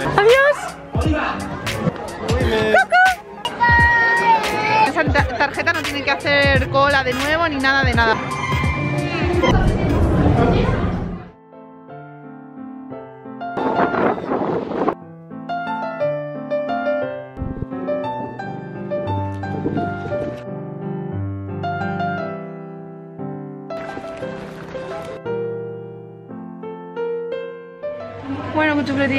Adiós. Esa ta- tarjeta no tiene que hacer cola de nuevo ni nada de nada.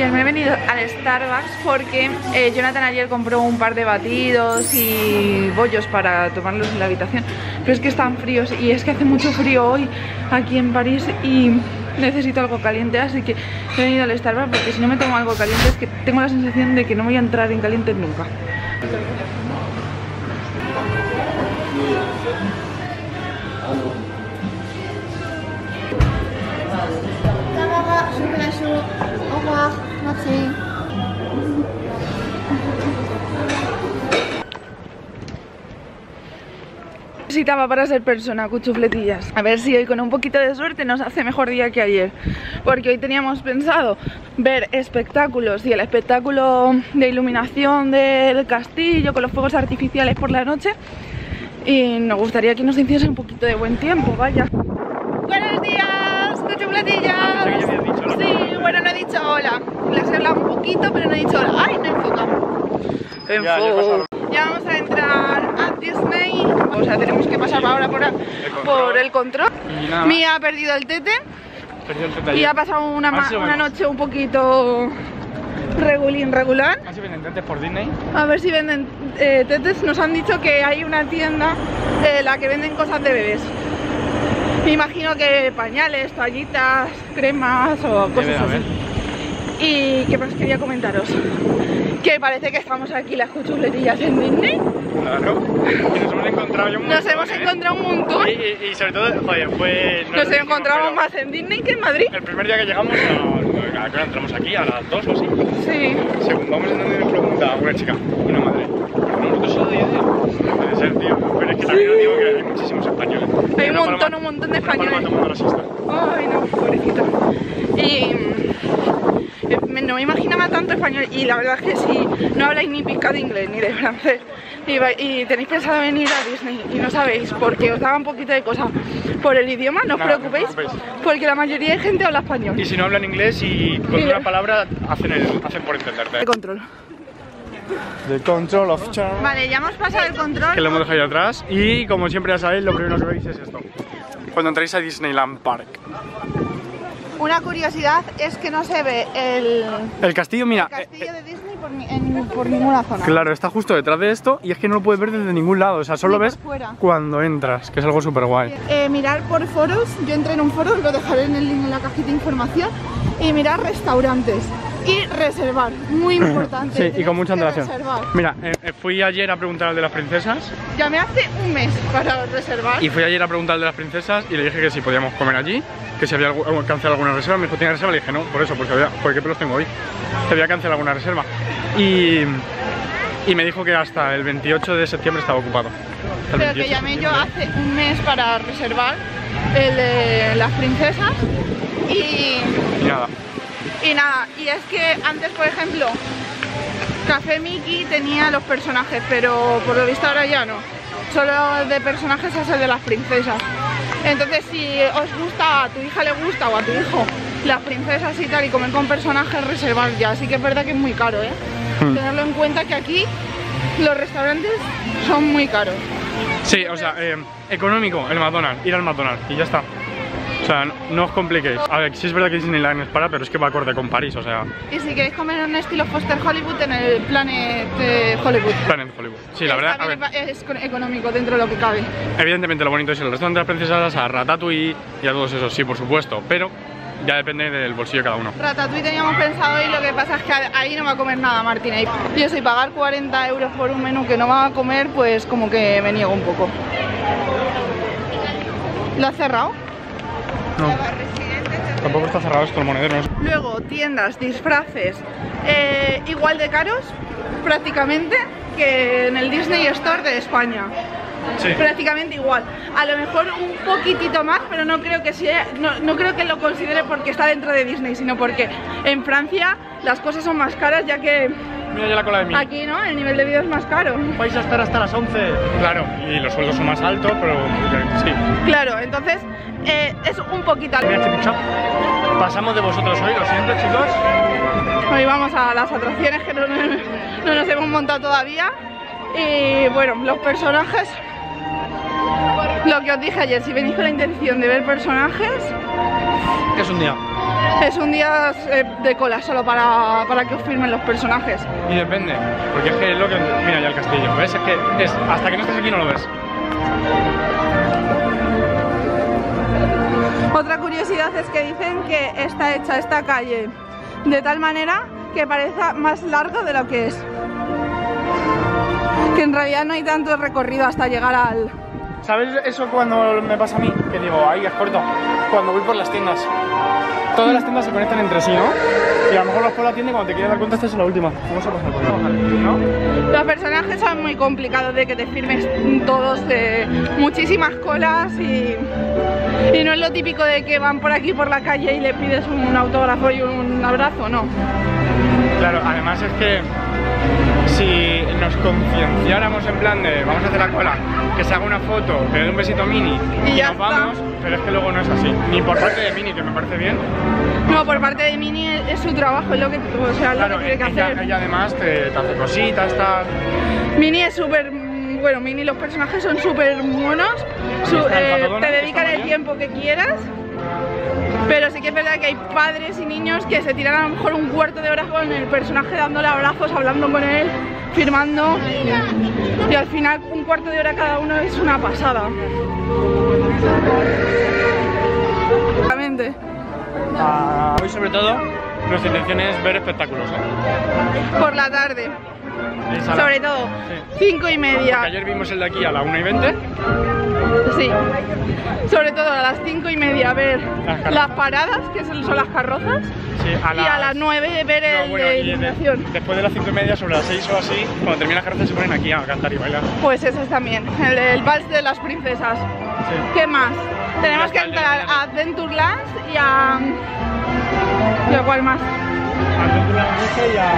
Cuchufletillas, me he venido al Starbucks porque eh, Jonathan ayer compró un par de batidos y bollos para tomarlos en la habitación. Pero es que están fríos y es que hace mucho frío hoy aquí en París y necesito algo caliente, así que he venido al Starbucks porque si no me tomo algo caliente es que tengo la sensación de que no voy a entrar en caliente nunca. Necesitaba para ser persona, cuchufletillas. A ver si hoy con un poquito de suerte nos hace mejor día que ayer. Porque hoy teníamos pensado ver espectáculos y el espectáculo de iluminación del castillo con los fuegos artificiales por la noche. Y nos gustaría que nos hiciese un poquito de buen tiempo, vaya. Buenos días, cuchufletillas. Pensé que ya habías dicho hola. Sí, bueno, no he dicho hola. Les he hablado un poquito, pero no he dicho hola. ¡Ay, no enfoca! Ya, vamos a entrar a Disney. O sea, tenemos que pasar ahora por, por el control. Mía ha perdido el tete Perdió el teta y ayer. ha pasado una, A ver si una noche un poquito regulín, regular. Ah, sí, venden tetes por Disney. A ver si venden eh, tetes. Nos han dicho que hay una tienda en la que venden cosas de bebés. Me imagino que pañales, toallitas, cremas o cosas así. Y qué más quería comentaros. Que parece que estamos aquí las cuchufletillas en Disney. Claro. Y nos hemos encontrado ya un Nos montón, hemos ¿eh? encontrado un montón. Y, y- y sobre todo, joder, fue... no Nos encontramos más en Disney que en Madrid. El primer día que llegamos, a, a qué hora entramos aquí, a las 2 o así. Sí. Según vamos entrando y nos pregunta una chica, una madre, ¿nosotros solo de idea? No puede ser, tío. Pero es que también os digo que hay muchísimos españoles. Hay un montón, paloma- un montón de españoles. Ay, no, pobrecita. Y no me imaginaba tanto español. Y la verdad es que si no habláis ni pizca de inglés ni de francés y, tenéis pensado venir a Disney y no sabéis porque os da un poquito de cosa por el idioma, no os Nada, no os preocupéis porque la mayoría de gente habla español. Y si no hablan inglés y con Y- una palabra hacen, el, hacen por entenderte. De control. The control of charm. Vale, ya hemos pasado el control. Que lo hemos dejado ahí atrás. Y como siempre ya sabéis, lo primero que veis es esto. Cuando entráis a Disneyland Park. Una curiosidad es que no se ve el, El castillo, mira, el castillo de Disney por, ni- en- por ninguna zona. Claro, está justo detrás de esto y es que no lo puedes ver desde ningún lado, o sea, solo ves fuera. cuando entras, que es algo súper guay. Eh, mirar por foros, yo entré en un foro, lo dejaré en el link en la cajita de información, y mirar restaurantes y reservar, muy importante. Sí, y con mucha antelación. Mira, eh, eh, fui ayer a preguntar al de las princesas Llamé hace un mes para reservar. y fui ayer a preguntar al de las princesas y le dije que si podíamos comer allí, que si había algu- cancelado alguna reserva, me dijo, ¿tiene reserva? Le dije, no, por eso, porque había, porque qué pelos tengo hoy, que había cancelado alguna reserva. Y, y me dijo que hasta el 28 de septiembre estaba ocupado. Pero 28 que llamé yo hace un mes para reservar el de las princesas y, Y nada. Y nada, y es que antes, por ejemplo, Café Mickey tenía los personajes, pero por lo visto ahora ya no. Solo de personajes es el de las princesas. Entonces, si os gusta, a tu hija le gusta o a tu hijo las princesas y tal, y comer con personajes, reservar ya. Así que es verdad que es muy caro, ¿eh? Hmm. Tenerlo en cuenta que aquí los restaurantes son muy caros. Sí, o sea, eh, económico, el McDonald's, ir al McDonald's y ya está. O sea, no, no os compliquéis. A ver, sí es verdad que Disneyland es para, pero es que va acorde con París, o sea, Y si queréis comer en un estilo Foster Hollywood, en el Planet eh, Hollywood. Planet Hollywood. Sí, la verdad, a ver, es económico dentro de lo que cabe. evidentemente lo bonito es el restaurante de las princesas, a Ratatouille y a todos esos, sí, por supuesto, pero ya depende del bolsillo de cada uno. Ratatouille teníamos pensado y lo que pasa es que ahí no va a comer nada Martina. Y yo soy pagar 40 euros por un menú que no va a comer, pues como que me niego un poco. ¿Lo has cerrado? No, tampoco está cerrado esto el monedero. ¿no? Luego tiendas, disfraces, eh, igual de caros prácticamente que en el Disney Store de España. Sí. prácticamente igual. A lo mejor un poquitito más, pero no creo que sea, no, no creo que lo considere porque está dentro de Disney, sino porque en Francia las cosas son más caras, ya que Mira ya la cola de mí. aquí no, el nivel de vida es más caro. Vais a estar hasta las 11. Claro, y los sueldos son más altos, pero sí. Claro, entonces eh, es un poquito al. Pasamos de vosotros hoy, lo siento, chicos. Hoy vamos a las atracciones que no, no nos hemos montado todavía. Y bueno, los personajes. Lo que os dije ayer, si venís con la intención de ver personajes, es un día. es un día eh, de cola solo para, para que os firmen los personajes. Y depende, porque es que es lo que. Mira ya el castillo, ¿ves? Es que es, hasta que no estés aquí no lo ves. Otra curiosidad es que dicen que está hecha esta calle de tal manera que parezca más largo de lo que es. Que en realidad no hay tanto recorrido hasta llegar al, ¿Sabes eso cuando me pasa a mí? Que digo, ahí es corto. Cuando voy por las tiendas. Todas las tiendas se conectan entre sí, ¿no? Y a lo mejor vas por la tienda y cuando te quieres dar cuenta esta es la última. Vamos a pasar por ahí, ¿no? Los personajes son muy complicados de que te firmes todos de muchísimas colas y, y no es lo típico de que van por aquí por la calle y le pides un autógrafo y un abrazo, no. Claro, además es que si nos concienciáramos en plan de vamos a hacer la cola, que se haga una foto, que dé un besito a Mini Y y, ya nos está. vamos, pero es que luego no es así. Ni por parte de Mini, que me parece bien. No, por parte de Mini es, es su trabajo, es lo que, o sea, lo que tiene que ella, hacer. ella además te, te hace cositas, tal. Mini es súper. Bueno, Mini, los personajes son súper monos. su- eh, te dedican el tiempo que quieras. Pero sí que es verdad que hay padres y niños que se tiran a lo mejor un cuarto de hora con el personaje dándole abrazos, hablando con él, firmando. Y al final un cuarto de hora cada uno es una pasada. Exactamente. Hoy sobre todo nuestra intención es ver espectáculos, ¿eh? Por la tarde. Sobre todo, Sí. cinco y Porque media. ayer vimos el de aquí a la 1 y 20. Sí, sobre todo a las cinco y media ver Las carrozas. las paradas, que son las carrozas, Sí, a y a las nueve ver el No, bueno, de y de- iluminación. después de las 5 y media, sobre las 6 o así, cuando termina la carroza se ponen aquí a cantar y bailar. Pues ese es también, el, el vals de las princesas. Sí. ¿Qué más? Tenemos que entrar a Adventureland y a... ¿Y a cuál más? A y a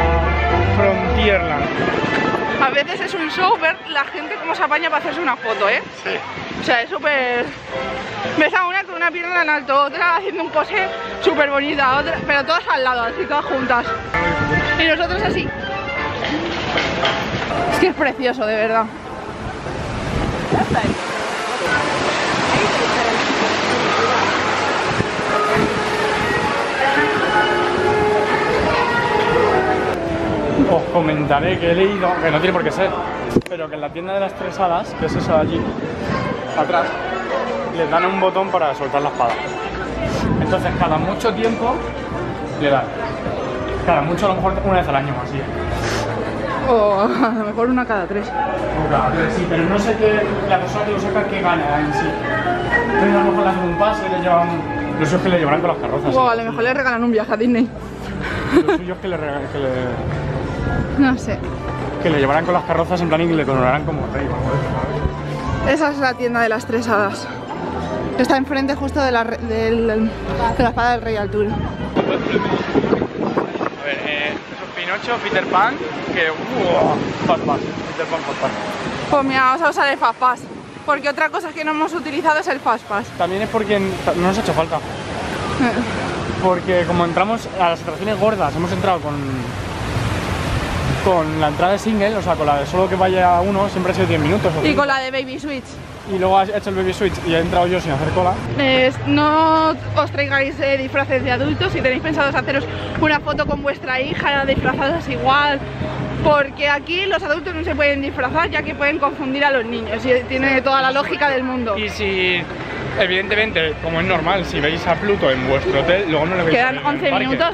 Frontierland. A veces es un show ver la gente cómo se apaña para hacerse una foto, ¿eh? Sí. O sea, es súper... Ves a una con una pierna en alto, otra haciendo un pose súper bonita, otra... pero todas al lado, así todas juntas. Y nosotros así. Es que es precioso, de verdad. Os comentaré que he leído, que no tiene por qué ser, pero que en la tienda de las tres hadas, que es esa de allí, atrás, les dan un botón para soltar la espada. Entonces, cada mucho tiempo le dan. Cada mucho, a lo mejor una vez al año así. O a lo mejor una cada tres. O cada tres, sí, pero no sé qué, la persona que lo saca qué gana en sí. Entonces, a lo mejor le hacen un pase, le llevan. Lo suyo es que le llevarán con las carrozas. O a lo mejor le regalan un viaje a Disney. Lo suyo es que le, que le, No sé. que le llevarán con las carrozas en plan y le coronarán como rey. Esa es la tienda de las tres hadas. Está enfrente justo de la, de la espada del rey Arturo. A ver, eh, eso es Pinocho, Peter Pan, que. ¡Uah! Fast Pass. Peter Pan, Fast Pass. Pues mira, vamos a usar el Fast Pass. Porque otra cosa que no hemos utilizado es el Fast Pass. También es porque no nos ha hecho falta. Porque como entramos a las atracciones gordas, hemos entrado con. Con la entrada de single, o sea, con la de solo que vaya uno, siempre ha sido 10 minutos. o Y con la de Baby Switch. Y luego has hecho el baby switch y he entrado yo sin hacer cola. Eh, no os traigáis eh, disfraces de adultos. Si tenéis pensados haceros una foto con vuestra hija disfrazadas igual. Porque aquí los adultos no se pueden disfrazar ya que pueden confundir a los niños. Y tiene toda la lógica del mundo. Y si, evidentemente, como es normal, si veis a Pluto en vuestro hotel, luego no le veis Quedan en el 11 parque. minutos.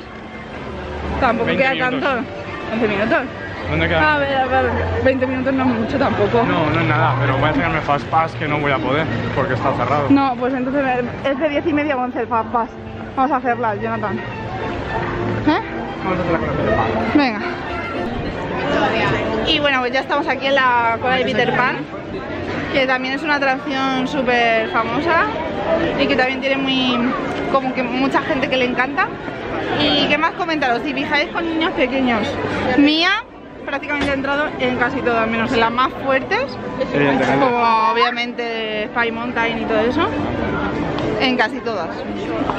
Tampoco 20 queda minutos. tanto. 11 minutos. ¿Dónde queda? A ver, a ver, 20 minutos no es mucho tampoco. No, no es nada, pero voy a sacarme Fast Pass que no voy a poder porque está cerrado. No, pues entonces es de 10 y media 11 el Fast Pass. Vamos a hacerla, Jonathan. ¿Eh? Vamos a hacer la cola de Pan. Venga. Y bueno, pues ya estamos aquí en la cola de Peter Pan. que también es una atracción súper famosa y que también tiene muy, como que mucha gente que le encanta. ¿Y qué más comentaros? Si fijáis con niños pequeños, Mía prácticamente ha entrado en casi todas, menos en las más fuertes, como obviamente Spy Mountain y todo eso, en casi todas.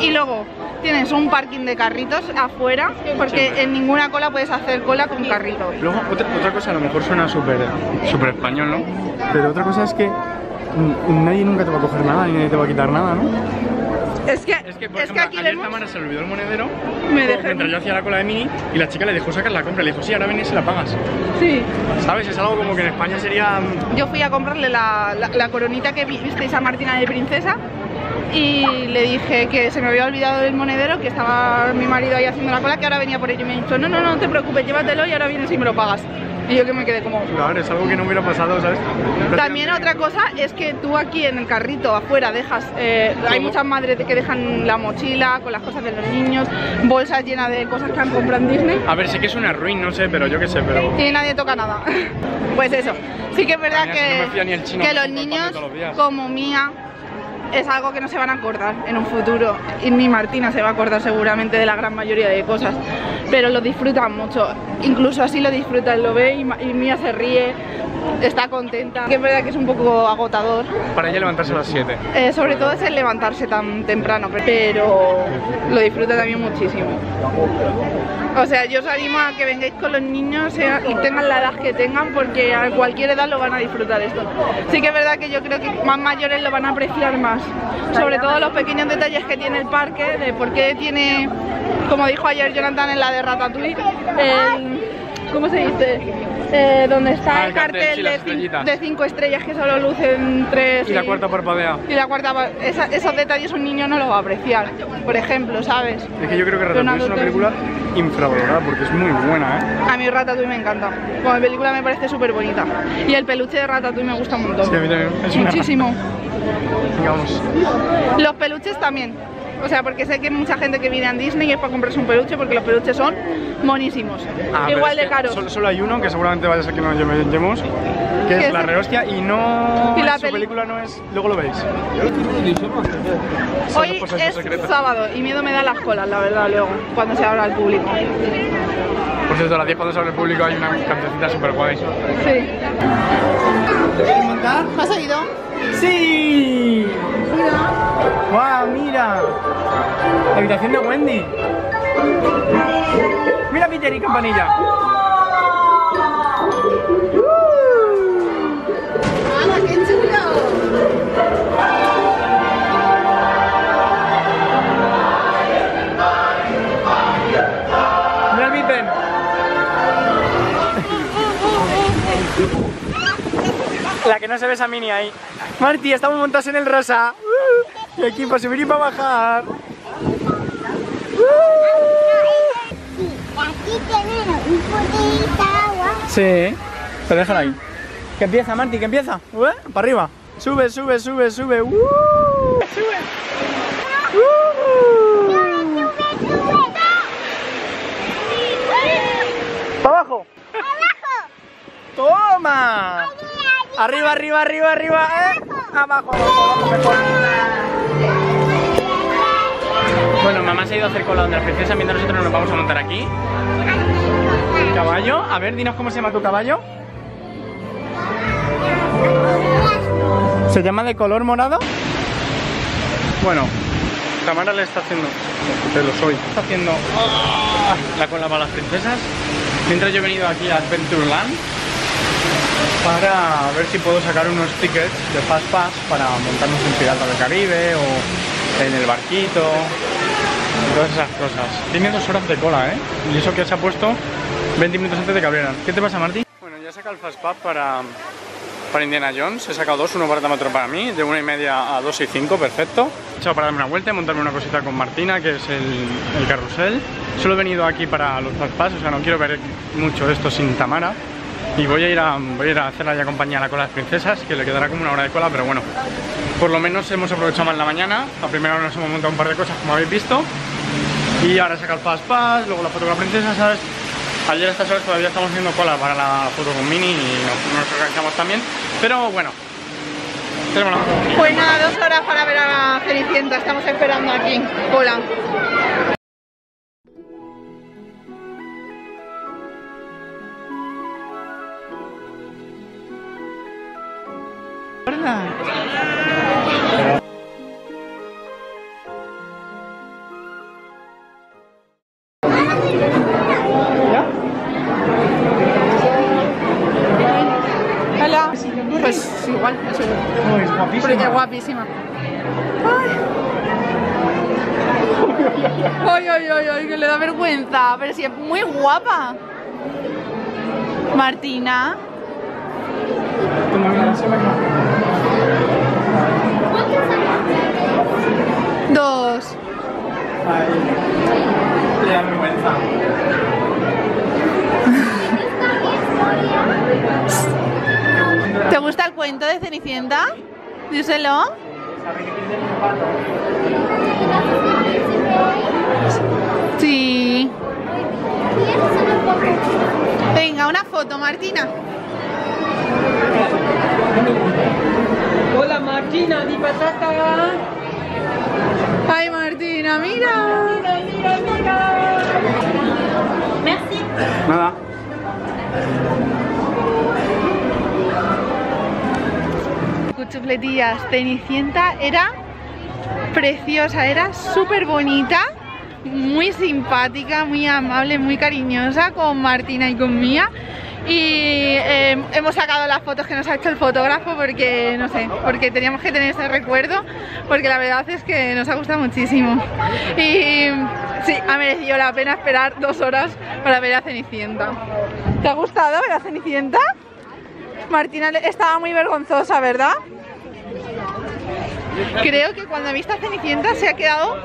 Y luego tienes un parking de carritos afuera, porque en ninguna cola puedes hacer cola con carrito. Luego, otra, otra cosa, a lo mejor suena súper súper español, ¿no? Pero otra cosa es que mm, nadie nunca te va a coger nada, ni nadie te va a quitar nada, ¿no? Es que, Es que, por es que ejemplo, aquí ayer vemos... Tamara se le olvidó el monedero Me dejé- mientras yo hacía la cola de mini y la chica le dejó sacar la compra. Le dijo, sí, ahora vienes y la pagas. Sí. ¿Sabes? Es algo como que en España sería... mm, Yo fui a comprarle la, la- la coronita que vi- visteis a Martina de princesa y le dije que se me había olvidado el monedero, que estaba mi marido ahí haciendo la cola, que ahora venía por ello y me ha dicho, no, no, no te preocupes, llévatelo y ahora vienes y me lo pagas. Y yo que me quedé como... Claro, es algo que no hubiera pasado, ¿sabes? También otra cosa es que tú aquí en el carrito afuera dejas, eh, hay muchas madres que dejan la mochila con las cosas de los niños, bolsas llenas de cosas que han comprado en Disney. A ver, sé que es una ruin, no sé, pero yo qué sé, pero... y nadie toca nada. Pues eso, sí que es verdad Mira, si no me que, el chino que los niños los como Mía es algo que no se van a acordar en un futuro. Y ni Martina se va a acordar seguramente de la gran mayoría de cosas, pero lo disfrutan mucho, incluso así lo disfrutan, lo ve y, y Mía se ríe, está contenta, que es verdad que es un poco agotador, Para ella levantarse a las 7. eh, sobre todo es el levantarse tan temprano, pero lo disfruta también muchísimo. O sea, yo os animo a que vengáis con los niños y tengan la edad que tengan, porque a cualquier edad lo van a disfrutar esto. Sí que es verdad que yo creo que más mayores lo van a apreciar más. Sobre todo los pequeños detalles que tiene el parque, de por qué tiene, como dijo ayer Jonathan en la de Ratatouille, el, ¿cómo se dice? Eh, donde está Ah, el el cartel, de, de cinco estrellas que solo lucen tres. Y la cuarta parpadea. Y la cuarta, esa- esos detalles un niño no lo va a apreciar, por ejemplo, ¿sabes? Es que yo creo que Ratatouille es una película infravalorada porque es muy buena, ¿eh? A mí Ratatouille me encanta, como película me parece súper bonita. Y el peluche de Ratatouille me gusta un montón. Sí, a mí también. Es Muchísimo. Los peluches también. O sea, porque sé que hay mucha gente que viene a Disney y es para comprarse un peluche porque los peluches son monísimos. Ah, Igual de caros. Solo, solo hay uno que seguramente vaya a ser que nos llevemos, que ¿Qué es es? La Rehostia y no. Y la su peli- película no es. Luego lo veis. Hoy Son es sábado y miedo me da las colas, la verdad, luego, cuando se abra al público. Por cierto, a las 10 cuando se abre el público hay una cancioncita súper guay. Sí. ¿Me has oído? ¡Sí! ¡Guau, mira! La habitación de Wendy. Mira Peter y Campanilla. ¡Hala, qué chulo! La que no se ve esa mini ahí. Marti, estamos montados en el rosa. Y aquí para subir y para bajar. Un poquito de agua. Sí, pero déjala ahí. Que empieza, Marti, que empieza. Uh, para arriba. Sube, sube, sube, sube. Uh, sube. Uh, para abajo. Toma. Arriba, arriba, arriba, arriba. Eh. Abajo, abajo, abajo. Bueno, mamá se ha ido a hacer cola donde la princesa mientras nosotros nos vamos a montar aquí. ¿Caballo? A ver, dinos cómo se llama tu caballo. ¿Se llama de color morado? Bueno, Tamara le está haciendo. Te lo soy. Está haciendo ah, la cola para las princesas. Mientras yo he venido aquí a Adventureland para ver si puedo sacar unos tickets de Fast Pass para montarnos en Piratas del Caribe o en el barquito y todas esas cosas. Tiene dos horas de cola, ¿eh? Y eso que se ha puesto 20 minutos antes de que abrieran. ¿Qué te pasa, Martín? Bueno, ya he sacado el Fast Pass para, para Indiana Jones. He sacado dos, uno para Tamatro para mí, de una y media a dos y cinco, perfecto. He echado para darme una vuelta y montarme una cosita con Martina, que es el, el carrusel. Solo he venido aquí para los Fast Pass, o sea, no quiero ver mucho esto sin Tamara. Y voy a ir a, voy a, ir a hacerla ya compañía a la cola de las princesas, que le quedará como una hora de cola, pero bueno. Por lo menos hemos aprovechado más la mañana. A primera hora nos hemos montado un par de cosas, como habéis visto. Y ahora saca el Fast Pass, luego la foto con la princesa, ¿sabes? Ayer a estas horas todavía estamos haciendo cola para la foto con Mini y nos, nos organizamos también. Pero bueno, Tenemos la. Pues nada, dos horas para ver a Cenicienta. Estamos esperando aquí. Hola. Ay. ay, ay, ay, que le da vergüenza. Pero si es muy guapa. Martina. Dos. Ay, le da vergüenza. ¿Te gusta el cuento de Cenicienta? Díselo. Sí. Venga, una foto, Martina. Hola Martina, di patata. Cuchufletillas, Cenicienta era preciosa, era súper bonita, muy simpática, muy amable, muy cariñosa con Martina y con Mía. Y eh, hemos sacado las fotos que nos ha hecho el fotógrafo porque, no sé, porque teníamos que tener ese recuerdo, porque la verdad es que nos ha gustado muchísimo. Y sí, ha merecido la pena esperar dos horas para ver a Cenicienta. ¿Te ha gustado ver a Cenicienta? Martina estaba muy vergonzosa, ¿verdad? Creo que cuando ha visto a Cenicienta se ha quedado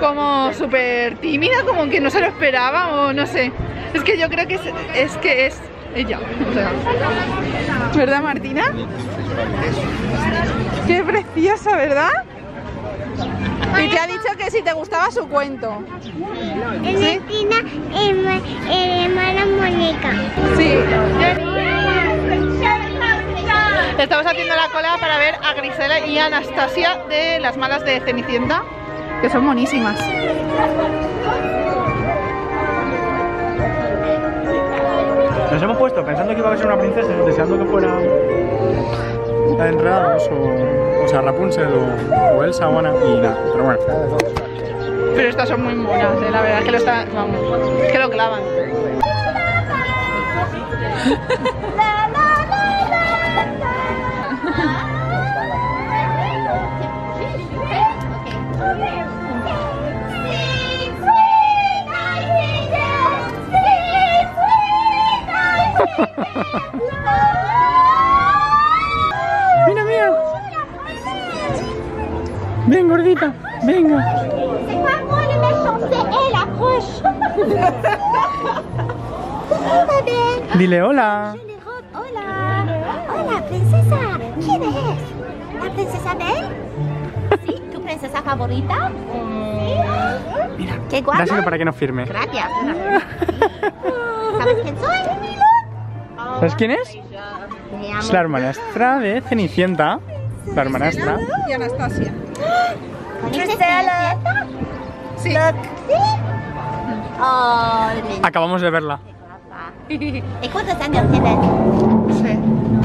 como súper tímida, como que no se lo esperaba o no sé. Es que yo creo que es, es que es ella. o sea. ¿Verdad, Martina? Qué preciosa, ¿verdad? Y te ha dicho que si te gustaba su cuento. Herma- hermana muñeca. Sí. Estamos haciendo la cola para ver a Grisela y Anastasia de las malas de Cenicienta, que son monísimas. Nos hemos puesto pensando que iba a ser una princesa, deseando que fuera la de Enredados o, o sea, Rapunzel o, o Elsa o Anna y nada, pero bueno. Pero estas son muy monas, ¿eh? la verdad es que lo, está, vamos, que lo clavan. Mira, mira. Ven, gordita, venga. C'est pas moi le méchant, c'est elle, approche. Ma belle, Dile hola. Hola. Hola, princesa. ¿Quién es? ¿La princesa Belle? ¿Sí? ¿Tu princesa favorita? Mira, qué guapa. Dáselo para que nos firme. Gracias. ¿Sabes quién soy? ¿Sabes quién es? Es la hermanastra de Cenicienta. La hermanastra. Y Anastasia. ¿Conoces Cenicienta? Sí. Oh, Acabamos de verla. ¿Y cuántos años tienes? No sé.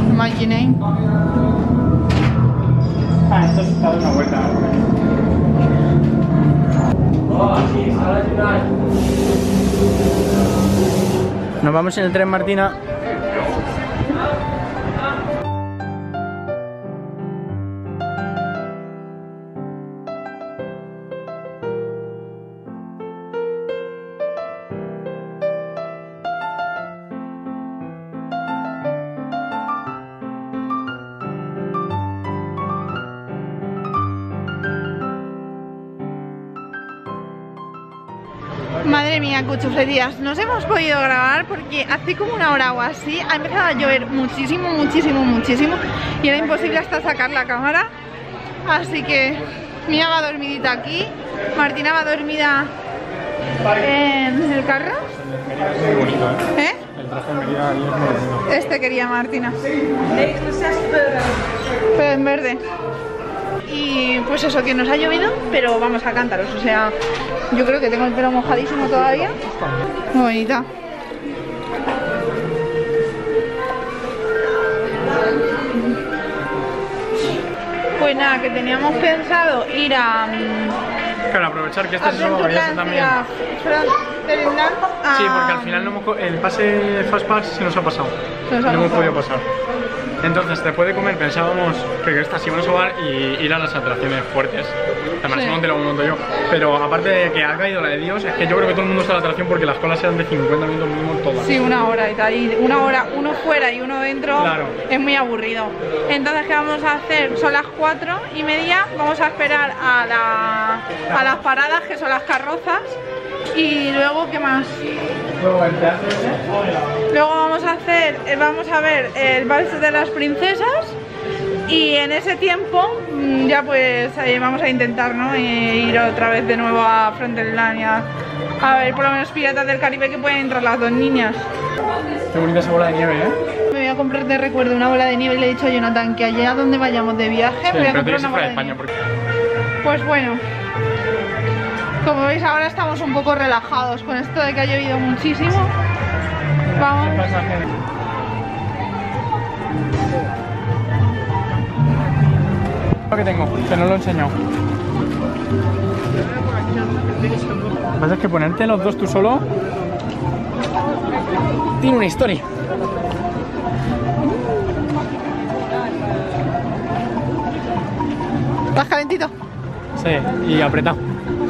Imaginé. Ah, esto está dando una vuelta. Nos vamos en el tren, Martina. Cuchufletías, nos hemos podido grabar porque hace como una hora o así ha empezado a llover muchísimo, muchísimo, muchísimo y era imposible hasta sacar la cámara. Así que Mía va dormidita aquí, Martina va dormida en el carro. Muy bonito, ¿eh? ¿Eh? El el traje de Mérida ahí es muy bonito. Este quería Martina. Pero en verde. Y pues eso, que nos ha llovido, pero vamos a cántaros. O sea, yo creo que tengo el pelo mojadísimo todavía. Muy bonita. Pues nada, que teníamos pensado ir a... mm, Claro, aprovechar que este es este también. A- Sí, porque al final no hemos el pase Fastpass se nos ha pasado. Se nos ha no hemos podido pasar. Entonces, después de comer pensábamos que estas íbamos a jugar y ir a las atracciones fuertes. Además, Sí. no te lo monto yo. Pero aparte de que ha caído la de Dios, es que yo creo que todo el mundo está a la atracción porque las colas eran de 50 minutos mínimo todas. Sí, una hora y tal. Y una hora, uno fuera y uno dentro, Claro. es muy aburrido. Entonces, ¿qué vamos a hacer? Son las cuatro y media. Vamos a esperar a, la- a las paradas, que son las carrozas. Y luego, ¿qué más? Luego vamos a hacer, eh, vamos a ver el vals de las princesas. Y en ese tiempo, mm, ya pues vamos a intentar, ¿no? Eh, ir otra vez de nuevo a Frontierland y a, ver por lo menos Piratas del Caribe que pueden entrar las dos niñas. Qué bonita esa bola de nieve, ¿eh? Me voy a comprar de recuerdo una bola de nieve y le he dicho a Jonathan que allá donde vayamos de viaje Sí, me voy a comprar una bola fuera de de España nieve. porque. Pues bueno, como veis ahora estamos un poco relajados con esto de que ha llovido muchísimo. Vamos. Lo que tengo, que no lo he enseñado. Lo que pasa es que ponerte los dos tú solo tiene una historia. ¿Estás calentito? Sí, y apretado.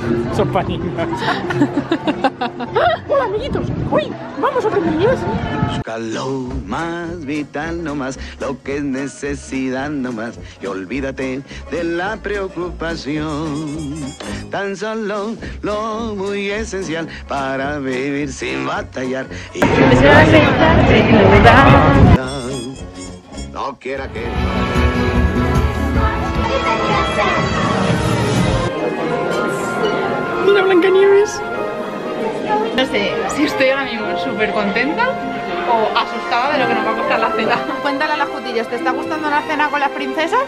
Son panitas. Hola amiguitos, hoy vamos a aprender Busca lo más vital nomás, lo que es necesidad nomás, y olvídate de la preocupación. Tan solo lo muy esencial para vivir sin batallar. Y no quiera que Mira Blancanieves. No sé si estoy ahora mismo súper contenta o asustada de lo que nos va a costar la cena. Cuéntale a las cutillas, ¿te está gustando la cena con las princesas?